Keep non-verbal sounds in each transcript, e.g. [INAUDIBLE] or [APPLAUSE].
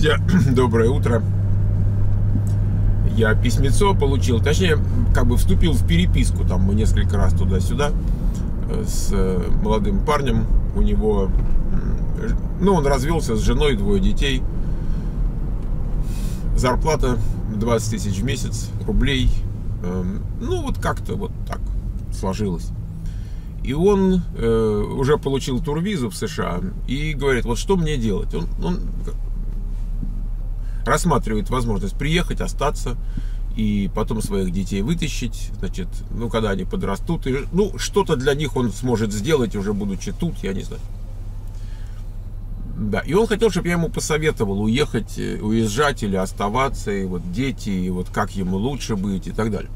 Друзья, [CLEARS THROAT] доброе утро. Я письмецо получил, точнее, как бы вступил в переписку, там мы несколько раз туда-сюда э, с э, молодым парнем. У него, ну, он развелся с женой, двое детей. Зарплата 20 тысяч в месяц рублей. Эм, ну, вот как-то вот так сложилось. И он э, уже получил турвизу в США и говорит, вот что мне делать? Он, он рассматривает возможность приехать, остаться и потом своих детей вытащить, значит, ну, когда они подрастут, и, ну, что-то для них он сможет сделать, уже будучи тут, я не знаю. Да, и он хотел, чтобы я ему посоветовал уехать, э, уезжать или оставаться, и вот дети, и вот как ему лучше быть и так далее.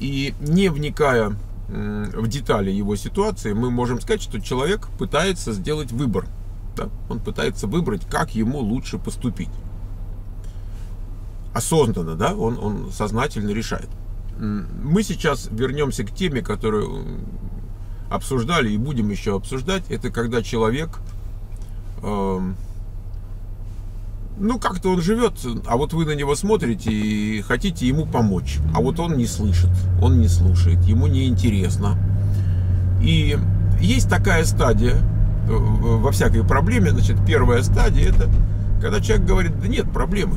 И не вникая в детали его ситуации, мы можем сказать, что человек пытается сделать выбор. Да? Он пытается выбрать, как ему лучше поступить. Осознанно, да, он, он сознательно решает. Мы сейчас вернемся к теме, которую обсуждали и будем еще обсуждать. Это когда человек э, ну, как-то он живет, а вот вы на него смотрите и хотите ему помочь. А вот он не слышит, он не слушает, ему не интересно. И есть такая стадия э, во всякой проблеме. Значит, первая стадия это когда человек говорит, да нет проблемы.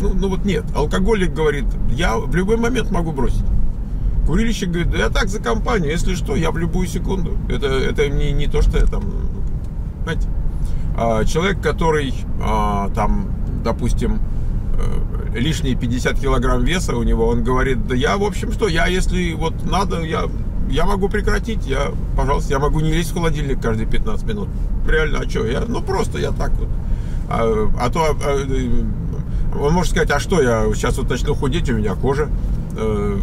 Ну, ну вот нет. Алкоголик говорит, я в любой момент могу бросить. Курильщик говорит, да я так за компанию, если что, я в любую секунду. Это, это не, не то, что я там, знаете. А, человек, который а, там, допустим, э, лишние 50 килограмм веса у него, он говорит, да я, в общем, что, я, если вот надо, я, я могу прекратить, я, пожалуйста, я могу не лезть в холодильник каждые 15 минут. Реально, а что, я, ну, просто я так вот. А, а то, а, э, он может сказать, а что, я сейчас вот начну худеть, у меня кожа. Э,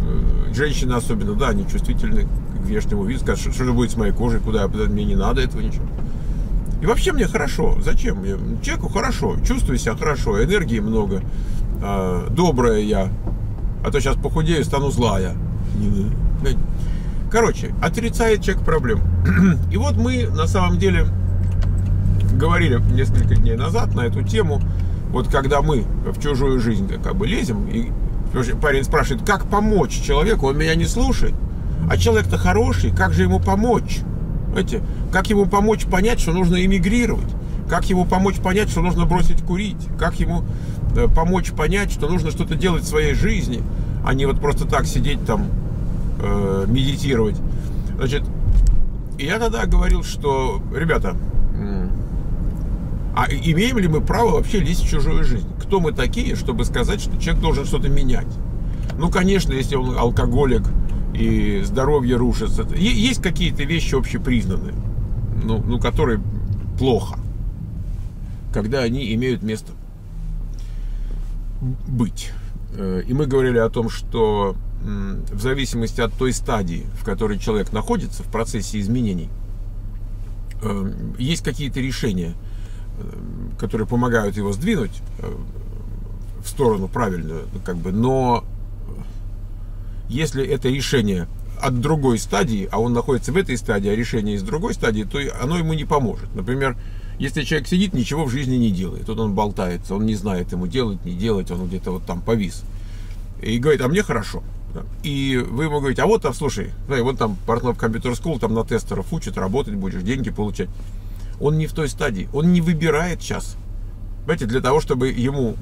женщины особенно, да, они чувствительны к внешнему виду, скажут, что, что же будет с моей кожей, куда, мне не надо этого ничего. И вообще мне хорошо. Зачем? Человеку хорошо. Чувствую себя хорошо. Энергии много. А, добрая я. А то сейчас похудею, стану злая. Короче, отрицает человек проблем. [CLEARS THROAT] И вот мы на самом деле говорили несколько дней назад на эту тему. Вот когда мы в чужую жизнь как бы лезем, и парень спрашивает, как помочь человеку, он меня не слушает. А человек-то хороший, как же ему помочь? Знаете, как ему помочь понять, что нужно эмигрировать? Как ему помочь понять, что нужно бросить курить? Как ему э, помочь понять, что нужно что-то делать в своей жизни, а не вот просто так сидеть там, э, медитировать? Значит, я тогда говорил, что, ребята, а имеем ли мы право вообще лезть в чужую жизнь? Кто мы такие, чтобы сказать, что человек должен что-то менять? Ну, конечно, если он алкоголик, и здоровье рушится. Есть какие-то вещи общепризнанные, ну, ну, которые плохо, когда они имеют место быть. Э, и мы говорили о том, что в зависимости от той стадии, в которой человек находится в процессе изменений, э, есть какие-то решения, которые помогают его сдвинуть в сторону правильную, как бы, но если это решение от другой стадии, а он находится в этой стадии, а решение из другой стадии, то оно ему не поможет. Например, если человек сидит, ничего в жизни не делает, вот он болтается, он не знает ему делать, не делать, он где-то вот там повис. И говорит, а мне хорошо. И вы ему говорите, а вот там, слушай, да, вот там партнер компьютер скул, там на тестеров учат, работать будешь, деньги получать. Он не в той стадии, он не выбирает сейчас. Понимаете, для того, чтобы ему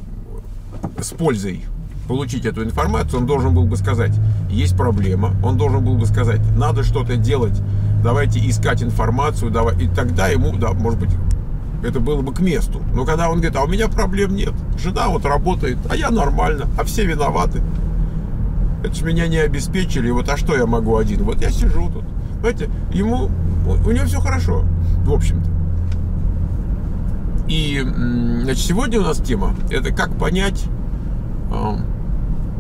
с пользой получить эту информацию, он должен был бы сказать, есть проблема, он должен был бы сказать, надо что-то делать, давайте искать информацию, давай, и тогда ему, да, может быть, это было бы к месту. Но когда он говорит, а у меня проблем нет, жена вот работает, а я нормально, а все виноваты. Это же меня не обеспечили, вот а что я могу один? Вот я сижу тут. Знаете, ему, у него все хорошо, в общем-то. И значит, сегодня у нас тема, это как понять, а,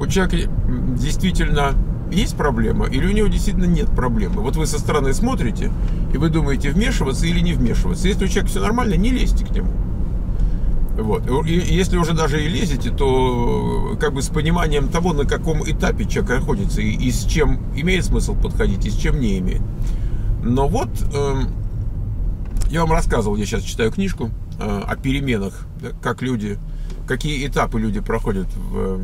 у человека действительно есть проблема или у него действительно нет проблемы. Вот вы со стороны смотрите, и вы думаете, вмешиваться или не вмешиваться. Если у человека все нормально, не лезьте к нему. Вот. И если уже даже и лезете, то как бы с пониманием того, на каком этапе человек находится, и, и с чем имеет смысл подходить, и с чем не имеет. Но вот э, я вам рассказывал, я сейчас читаю книжку о переменах, да, как люди, какие этапы люди проходят в,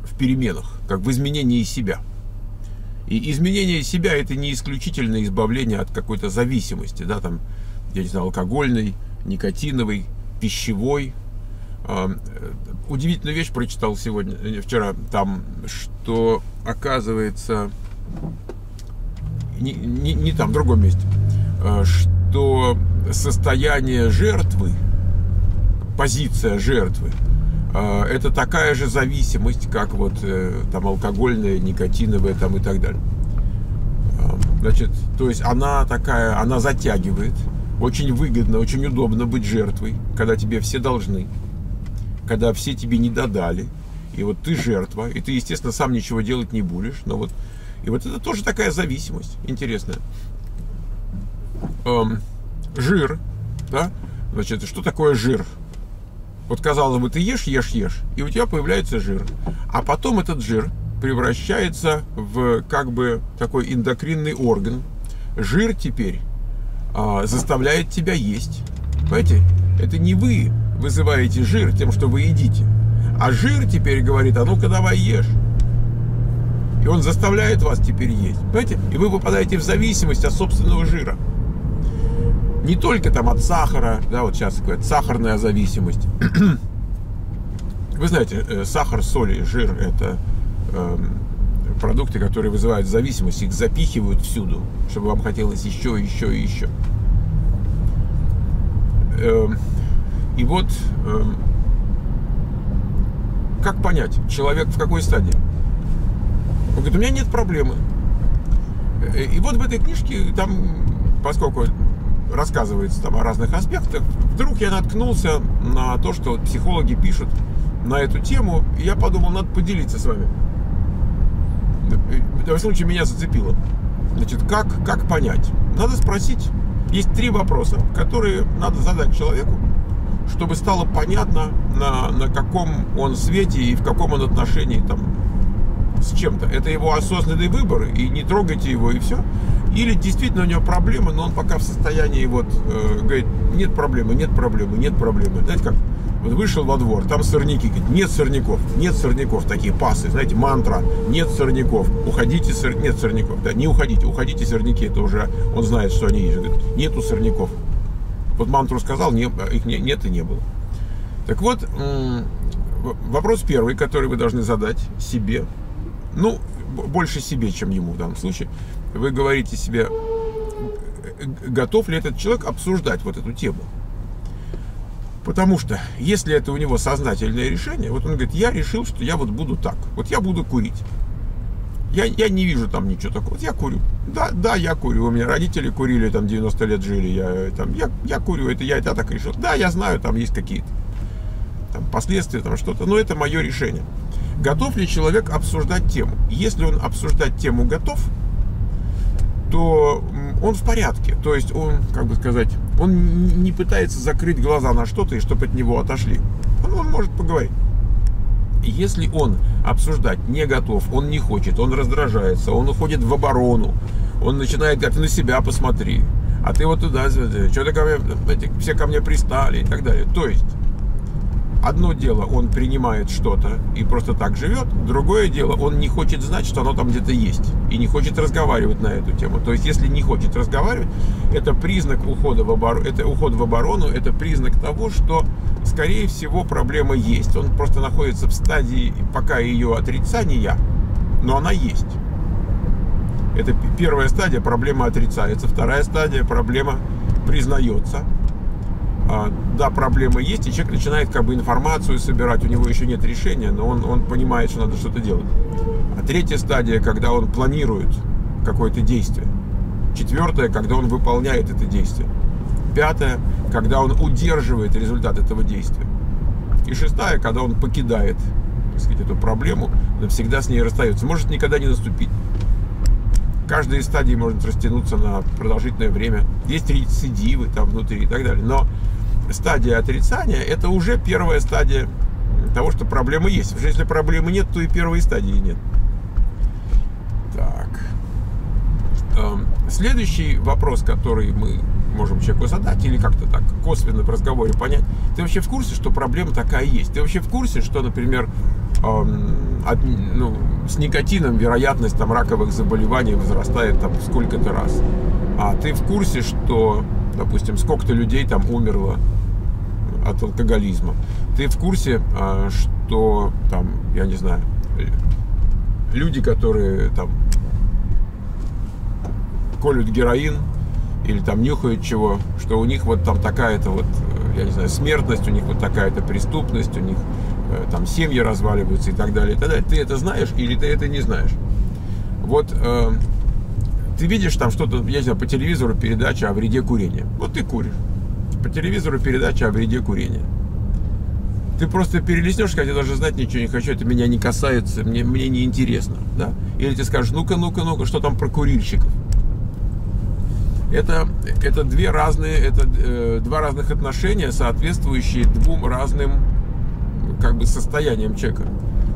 в переменах, как в изменении себя. И изменение себя это не исключительно избавление от какой-то зависимости, да, там, я не знаю, алкогольной, никотиновой, пищевой. А, удивительную вещь прочитал сегодня, э, вчера, там, что оказывается, не, не, не там, в другом месте, а, что состояние жертвы, позиция жертвы, а, это такая же зависимость, как вот э, там алкогольная, никотиновая там и так далее. Значит, то есть она такая, она затягивает, очень выгодно, очень удобно быть жертвой, когда тебе все должны, когда все тебе не додали. И вот ты жертва, и ты, естественно, сам ничего делать не будешь. Но вот, и вот это тоже такая зависимость интересная. Эм, жир, да? Значит, что такое жир? Вот казалось бы, ты ешь, ешь, ешь, и у тебя появляется жир. А потом этот жир превращается в как бы такой эндокринный орган. Жир теперь а, заставляет тебя есть. Понимаете? Это не вы вызываете жир тем, что вы едите. А жир теперь говорит, а ну-ка давай ешь. И он заставляет вас теперь есть. Понимаете? И вы попадаете в зависимость от собственного жира. Не только там от сахара, да, вот сейчас говорят, сахарная зависимость. [CLEARS THROAT] Вы знаете, э, сахар, соль и жир – это эм, продукты, которые вызывают зависимость, их запихивают всюду, чтобы вам хотелось еще, еще и еще. Эм, и вот эм, как понять, человек в какой стадии? Он говорит, у меня нет проблемы. Э, и вот в этой книжке, там, поскольку рассказывается там о разных аспектах, вдруг я наткнулся на то, что психологи пишут на эту тему, и я подумал, надо поделиться с вами в случае меня зацепило. Значит, как, как понять? Надо спросить. Есть три вопроса, которые надо задать человеку, чтобы стало понятно, на, на каком он свете и в каком он отношении там с чем-то. Это его осознанный выбор, и не трогайте его, и все. Или действительно у него проблемы, но он пока в состоянии вот э, говорит, нет проблемы, нет проблемы, нет проблемы. Знаете как? Вот вышел во двор, там сорняки, говорит, нет сорняков, нет сорняков, такие пасы, знаете, мантра, нет сорняков, уходите, сор... нет сорняков, да, не уходите, уходите сорняки, это уже, он знает, что они есть, говорит, нету сорняков. Вот мантру сказал, не, их не, нет и не было. Так вот, вопрос первый, который вы должны задать себе, ну, больше себе, чем ему в данном случае, вы говорите себе, готов ли этот человек обсуждать вот эту тему. Потому что, если это у него сознательное решение, вот он говорит, я решил, что я вот буду так, вот я буду курить. Я, я не вижу там ничего такого. Вот я курю. Да, да, я курю. У меня родители курили, там 90 лет жили. Я, там, я, я курю, это я это так решил. Да, я знаю, там есть какие-то там, последствия, там что-то, но это мое решение. Готов ли человек обсуждать тему? Если он обсуждать тему готов, то он в порядке. То есть он, как бы сказать, он не пытается закрыть глаза на что-то и чтобы от него отошли. Он, он может поговорить. Если он обсуждать не готов, он не хочет, он раздражается, он уходит в оборону, он начинает говорить, на себя посмотри, а ты вот туда, что-то ко мне, все ко мне пристали и так далее. То есть Одно дело, он принимает что-то и просто так живет. Другое дело, он не хочет знать, что оно там где-то есть. И не хочет разговаривать на эту тему. То есть, если не хочет разговаривать, это признак ухода в оборону, это уход в оборону, это признак того, что, скорее всего, проблема есть. Он просто находится в стадии пока ее отрицания, но она есть. Это первая стадия, проблема отрицается. Вторая стадия, проблема признается. А, да, проблемы есть, и человек начинает как бы информацию собирать, у него еще нет решения, но он, он понимает, что надо что-то делать. А третья стадия, когда он планирует какое-то действие. Четвертая, когда он выполняет это действие. Пятая, когда он удерживает результат этого действия. И шестая, когда он покидает так сказать, эту проблему, навсегда с ней расстается. Может никогда не наступить. Каждая из стадий может растянуться на продолжительное время. Есть рецидивы там внутри и так далее. Но стадия отрицания – это уже первая стадия того, что проблемы есть. Что если проблемы нет, то и первой стадии нет. Так. Эм, следующий вопрос, который мы можем человеку задать или как-то так косвенно в разговоре понять. Ты вообще в курсе, что проблема такая есть? Ты вообще в курсе, что, например, эм, от, ну, с никотином вероятность там, раковых заболеваний возрастает там сколько-то раз? А ты в курсе, что, допустим, сколько-то людей там умерло от алкоголизма? Ты в курсе, э, что там, я не знаю, люди, которые там колют героин или там нюхают чего, что у них вот там такая-то вот, э, я не знаю, смертность, у них вот такая-то преступность, у них э, там семьи разваливаются и так далее, и так далее. Ты это знаешь или ты это не знаешь? Вот э, ты видишь там что-то, я не знаю, по телевизору передача о вреде курения. Вот ты куришь. По телевизору передача о вреде курения. Ты просто перелистнешь, сказать, я даже знать ничего не хочу, это меня не касается, мне, мне не интересно. Да? Или ты скажешь, ну-ка, ну-ка, ну-ка, что там про курильщиков? Это, это, две разные, это э, два разных отношения, соответствующие двум разным как бы, состояниям человека.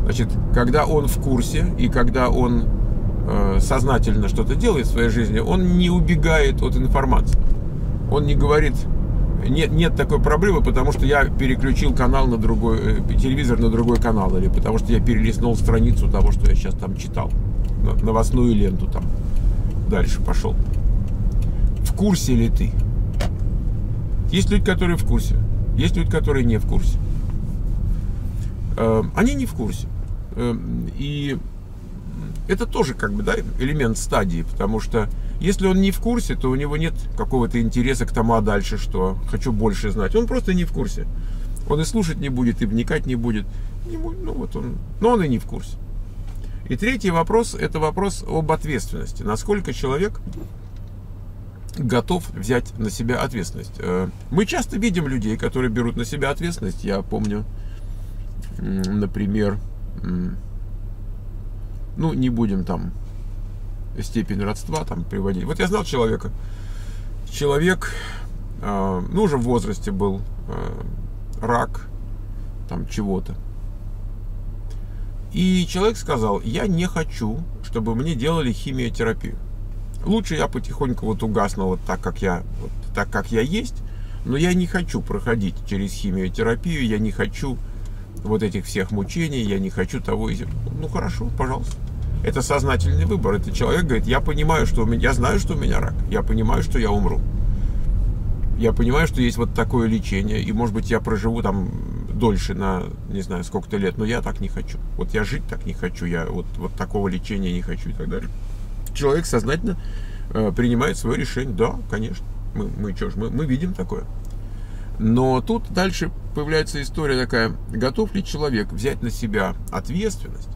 Значит, когда он в курсе и когда он э, сознательно что-то делает в своей жизни, он не убегает от информации. Он не говорит, нет, нет такой проблемы, потому что я переключил канал на другой, э, телевизор на другой канал, или потому что я перелистнул страницу того, что я сейчас там читал, новостную ленту там. Дальше пошел курсе ли ты? Есть люди, которые в курсе. Есть люди, которые не в курсе. Эм, они не в курсе. Эм, и это тоже как бы да, элемент стадии, потому что если он не в курсе, то у него нет какого-то интереса к тому, а дальше что, хочу больше знать. Он просто не в курсе. Он и слушать не будет, и вникать не будет. Ну вот он, но он и не в курсе. И третий вопрос, это вопрос об ответственности. Насколько человек готов взять на себя ответственность. Э, мы часто видим людей, которые берут на себя ответственность. Я помню, например, ну, не будем там степень родства там приводить. Вот я знал человека. Человек, э, ну, уже в возрасте был э, рак там чего-то. И человек сказал, я не хочу, чтобы мне делали химиотерапию. Лучше я потихоньку вот угасну вот так, как я, вот, так как я есть, но я не хочу проходить через химиотерапию, я не хочу вот этих всех мучений, я не хочу того и Ну хорошо, пожалуйста. Это сознательный выбор. Это человек говорит, я понимаю, что у меня, я знаю, что у меня рак, я понимаю, что я умру. Я понимаю, что есть вот такое лечение, и может быть я проживу там дольше на, не знаю, сколько-то лет, но я так не хочу. Вот я жить так не хочу, я вот, вот такого лечения не хочу и так далее человек сознательно э, принимает свое решение. Да, конечно. Мы, мы что ж, мы, мы видим такое. Но тут дальше появляется история такая, готов ли человек взять на себя ответственность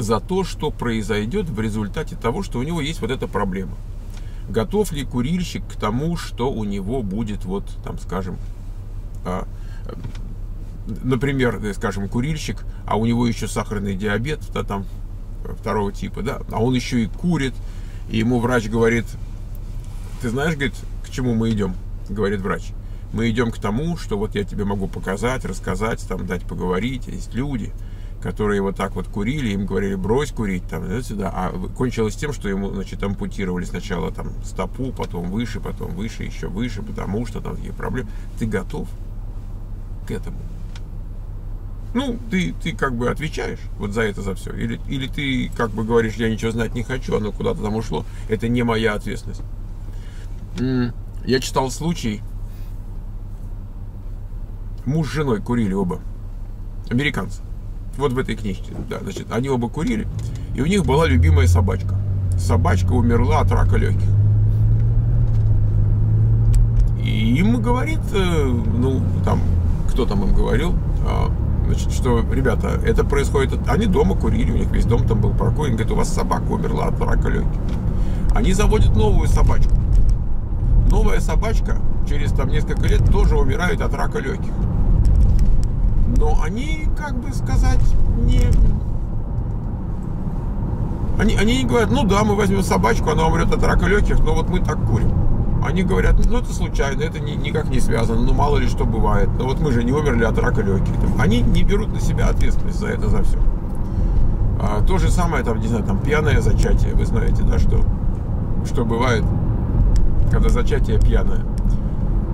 за то, что произойдет в результате того, что у него есть вот эта проблема. Готов ли курильщик к тому, что у него будет, вот, там, скажем, а, например, скажем, курильщик, а у него еще сахарный диабет, то там второго типа, да, а он еще и курит, и ему врач говорит, ты знаешь, говорит, к чему мы идем, говорит врач. Мы идем к тому, что вот я тебе могу показать, рассказать, там, дать поговорить. Есть люди, которые вот так вот курили, им говорили, брось курить, там, да, сюда. А кончилось тем, что ему, значит, ампутировали сначала там стопу, потом выше, потом выше, еще выше, потому что там такие проблемы. Ты готов к этому? Ну, ты, ты как бы отвечаешь вот за это, за все. Или, или ты как бы говоришь, я ничего знать не хочу, оно куда-то там ушло. Это не моя ответственность. Я читал случай. Муж с женой курили оба. Американцы. Вот в этой книжке. Да, значит, они оба курили. И у них была любимая собачка. Собачка умерла от рака легких. И им говорит, э, ну, там, кто там им говорил, а, Значит, что, ребята, это происходит... Они дома курили, у них весь дом там был прокурен. Говорит, у вас собака умерла от рака легких. Они заводят новую собачку. Новая собачка через там несколько лет тоже умирает от рака легких. Но они, как бы сказать, не... Они, они не говорят, ну да, мы возьмем собачку, она умрет от рака легких, но вот мы так курим. Они говорят, ну это случайно, это ни, никак не связано, ну мало ли что бывает. Но вот мы же не умерли от рака легких. Они не берут на себя ответственность за это, за все. А, то же самое, там, не знаю, там пьяное зачатие, вы знаете, да, что, что бывает. когда зачатие пьяное.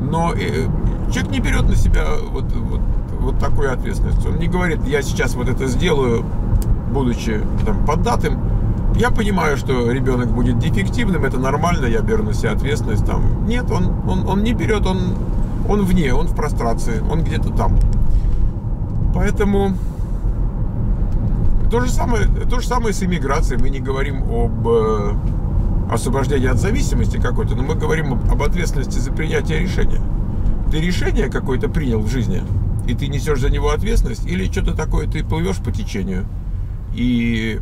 Но э, человек не берет на себя вот, вот, вот такую ответственность. Он не говорит, я сейчас вот это сделаю, будучи там, поддатым. Я понимаю, что ребенок будет дефективным, это нормально, я беру на себя ответственность. Там. Нет, он, он, он не берет, он, он вне, он в прострации, он где-то там. Поэтому то же самое, то же самое с иммиграцией. Мы не говорим об э, освобождении от зависимости какой-то, но мы говорим об, об ответственности за принятие решения. Ты решение какое-то принял в жизни, и ты несешь за него ответственность, или что-то такое, ты плывешь по течению, и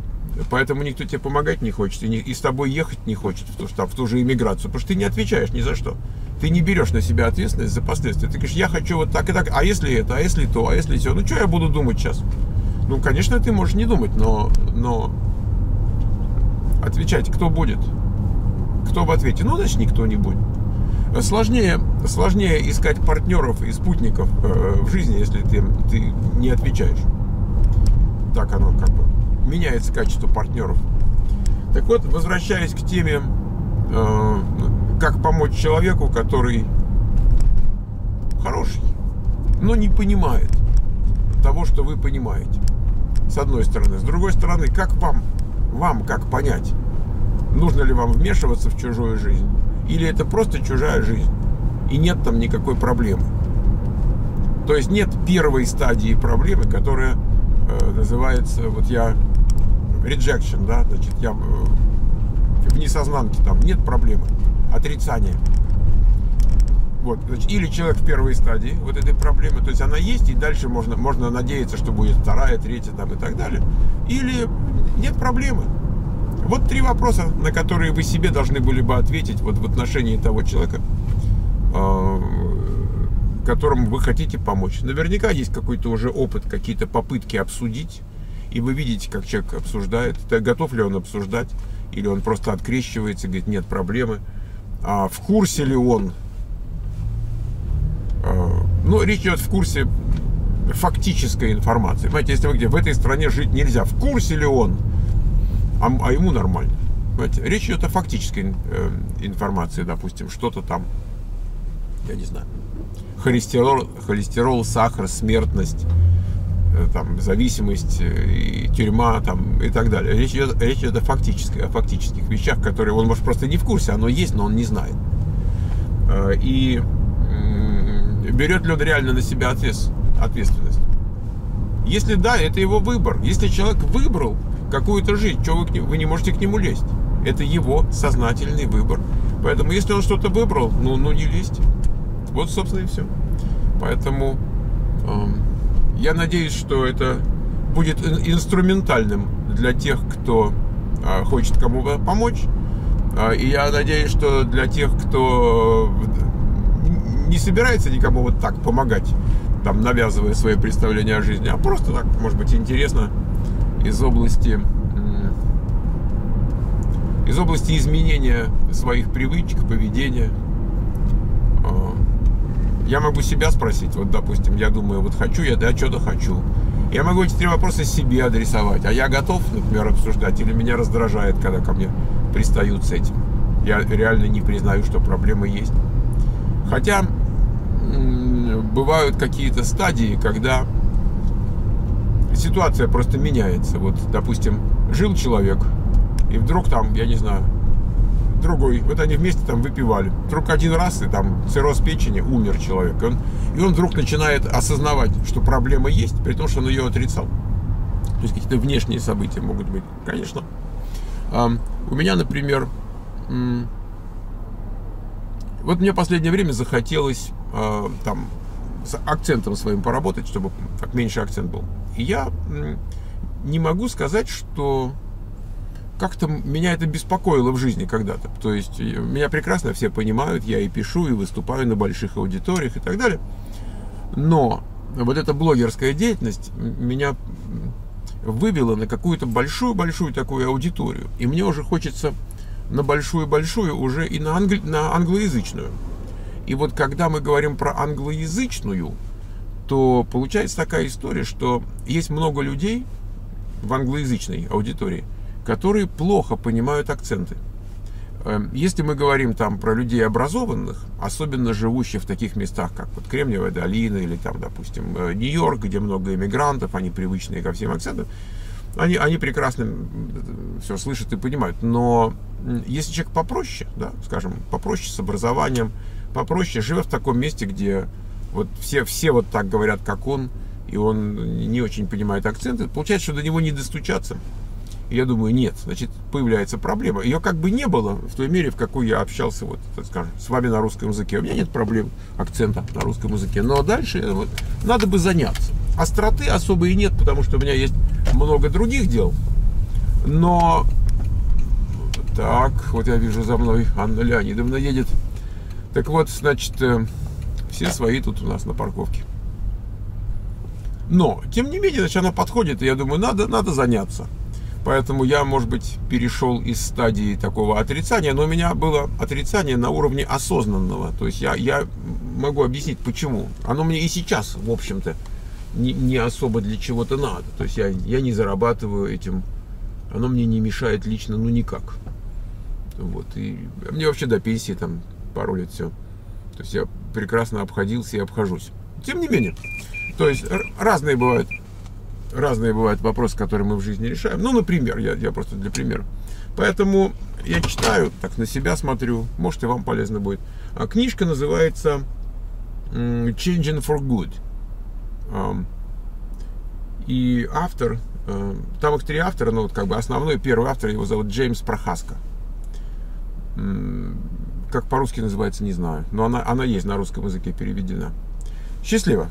поэтому никто тебе помогать не хочет, и, не, и с тобой ехать не хочет в ту, там, в ту же иммиграцию, потому что ты не отвечаешь ни за что. Ты не берешь на себя ответственность за последствия. Ты говоришь, я хочу вот так и так, а если это, а если то, а если все. Ну, что я буду думать сейчас? Ну, конечно, ты можешь не думать, но, но отвечать кто будет? Кто в ответе? Ну, значит, никто не будет. Сложнее, сложнее искать партнеров и спутников э, в жизни, если ты, ты не отвечаешь. Так оно как бы меняется качество партнеров. Так вот, возвращаясь к теме, э, как помочь человеку, который хороший, но не понимает того, что вы понимаете с одной стороны. С другой стороны, как вам, вам как понять, нужно ли вам вмешиваться в чужую жизнь, или это просто чужая жизнь, и нет там никакой проблемы. То есть нет первой стадии проблемы, которая э, называется, вот я, rejection, да, значит, я э, в несознанке там, нет проблемы, отрицание. Вот, значит, или человек в первой стадии вот этой проблемы, то есть она есть, и дальше можно, можно надеяться, что будет вторая, третья там и так далее. Или нет проблемы. Вот три вопроса, на которые вы себе должны были бы ответить вот в отношении того человека, а, которому вы хотите помочь. Наверняка есть какой-то уже опыт, какие-то попытки обсудить, и вы видите, как человек обсуждает, готов ли он обсуждать, или он просто открещивается, говорит, нет проблемы. А в курсе ли он ну, речь идет в курсе фактической информации. Понимаете, если вы где в этой стране жить нельзя, в курсе ли он, а, а ему нормально. Понимаете, речь идет о фактической э, информации, допустим, что-то там, я не знаю, холестерол, холестерол сахар, смертность, э, там, зависимость, э, и тюрьма там, и так далее. Речь идет, речь идет о, фактической, о фактических вещах, которые он, может, просто не в курсе, оно есть, но он не знает. И берет ли он реально на себя ответственность. Если да, это его выбор. Если человек выбрал какую-то жизнь, что вы, вы не можете к нему лезть. Это его сознательный выбор. Поэтому, если он что-то выбрал, ну, ну не лезьте. Вот, собственно, и все. Поэтому э, я надеюсь, что это будет инструментальным для тех, кто э, хочет кому помочь. Э, и я надеюсь, что для тех, кто не собирается никому вот так помогать, там, навязывая свои представления о жизни, а просто так, может быть, интересно из области из области изменения своих привычек, поведения. А, я могу себя спросить, вот, допустим, я думаю, вот хочу я, да, что-то хочу. Я могу эти три вопроса себе адресовать, а я готов, например, обсуждать, или меня раздражает, когда ко мне пристают с этим. Я реально не признаю, что проблема есть. Хотя бывают какие-то стадии, когда ситуация просто меняется. Вот, допустим, жил человек, и вдруг там, я не знаю, другой, вот они вместе там выпивали. Вдруг один раз, и там цирроз печени, умер человек. И он, и он вдруг начинает осознавать, что проблема есть, при том, что он ее отрицал. То есть какие-то внешние события могут быть, конечно. У меня, например, вот мне в последнее время захотелось э, там с акцентом своим поработать, чтобы так меньше акцент был. И я не могу сказать, что как-то меня это беспокоило в жизни когда-то. То есть э, меня прекрасно все понимают, я и пишу, и выступаю на больших аудиториях и так далее. Но вот эта блогерская деятельность меня вывела на какую-то большую-большую такую аудиторию. И мне уже хочется на большую-большую уже и на, англи... на англоязычную. И вот когда мы говорим про англоязычную, то получается такая история, что есть много людей в англоязычной аудитории, которые плохо понимают акценты. Эм, если мы говорим там про людей образованных, особенно живущих в таких местах, как вот Кремниевая долина или там, допустим, э, Нью-Йорк, где много иммигрантов, они привычные ко всем акцентам, они, они прекрасно все слышат и понимают. Но если человек попроще, да, скажем, попроще с образованием, попроще, живет в таком месте, где вот все, все вот так говорят, как он, и он не очень понимает акценты, получается, что до него не достучаться. Я думаю, нет, значит, появляется проблема. Ее как бы не было в той мере, в какой я общался, вот, так скажем, с вами на русском языке. У меня нет проблем акцента на русском языке. Но дальше вот, надо бы заняться. Остроты особо и нет, потому что у меня есть много других дел. Но так, вот я вижу за мной Анна Леонидовна едет. Так вот, значит, э, все свои тут у нас на парковке. Но, тем не менее, значит, она подходит, и я думаю, надо, надо заняться. Поэтому я, может быть, перешел из стадии такого отрицания, но у меня было отрицание на уровне осознанного. То есть я, я могу объяснить, почему. Оно мне и сейчас, в общем-то, не, не особо для чего-то надо. То есть я, я не зарабатываю этим. Оно мне не мешает лично, ну никак. Вот. И мне вообще до пенсии там пару лет все. То есть я прекрасно обходился и обхожусь. Тем не менее, то есть разные бывают разные бывают вопросы, которые мы в жизни решаем. Ну, например, я, я просто для примера. Поэтому я читаю, так на себя смотрю, может и вам полезно будет. А книжка называется Changing for Good. И автор, э, там их три автора, но вот как бы основной первый автор, его зовут Джеймс Прохаска. Как по-русски называется, не знаю. Но она, она есть на русском языке переведена. Счастливо!